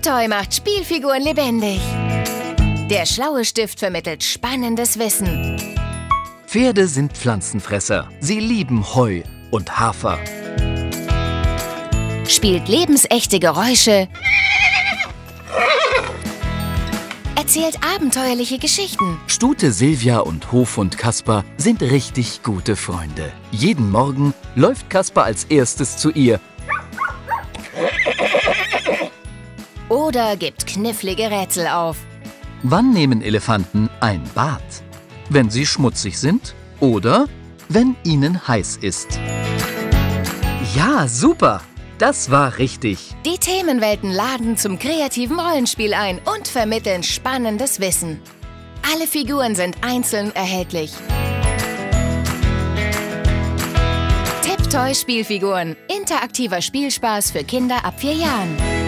Tiptoy macht Spielfiguren lebendig. Der schlaue Stift vermittelt spannendes Wissen. Pferde sind Pflanzenfresser. Sie lieben Heu und Hafer. Spielt lebensechte Geräusche. Erzählt abenteuerliche Geschichten. Stute Silvia und Hofhund Kasper sind richtig gute Freunde. Jeden Morgen läuft Kasper als erstes zu ihr Oder gibt knifflige Rätsel auf. Wann nehmen Elefanten ein Bad? Wenn sie schmutzig sind oder wenn ihnen heiß ist. Ja, super! Das war richtig. Die Themenwelten laden zum kreativen Rollenspiel ein und vermitteln spannendes Wissen. Alle Figuren sind einzeln erhältlich. Tiptoy Spielfiguren. Interaktiver Spielspaß für Kinder ab vier Jahren.